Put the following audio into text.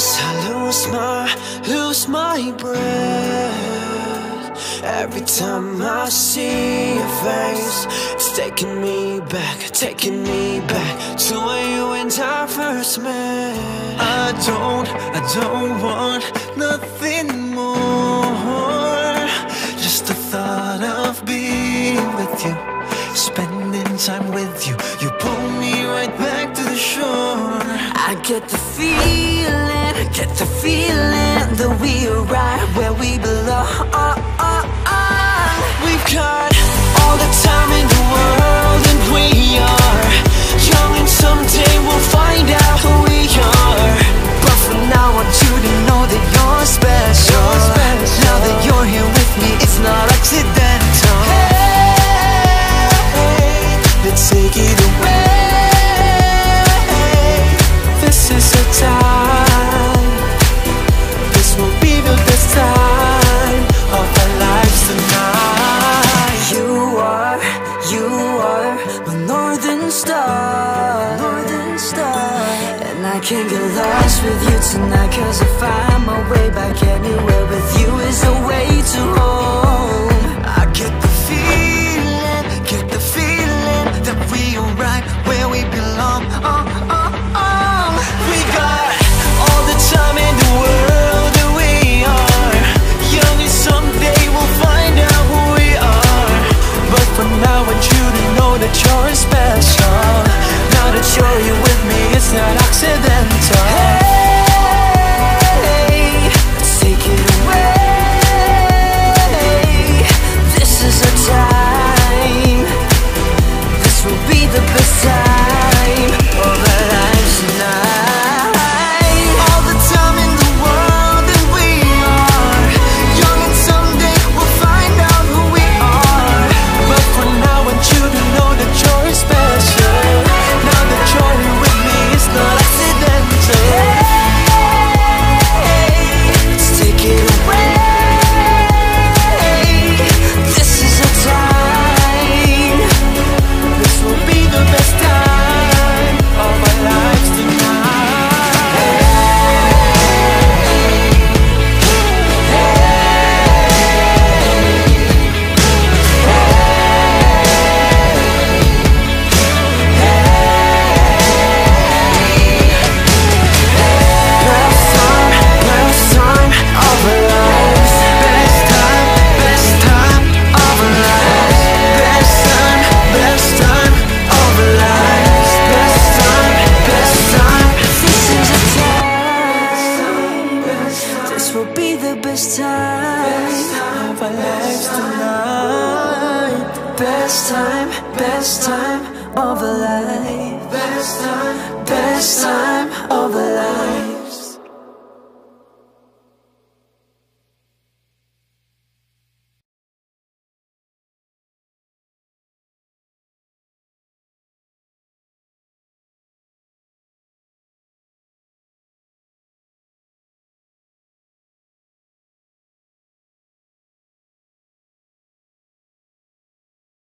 lose, I lose my, lose my breath. Every time I see your face It's taking me back, taking me back To where you and I first met. I don't, I don't want nothing more. Just the thought of being with you Spending time with you. You pull me right back to the shore. I get the feeling Get the feeling that we're right where we belong. I can get lost with you tonight Cause I find my way back anywhere with you is a way will be the best time, best time of our lives tonight. Best time, best time of our life. Best time, best time of our life.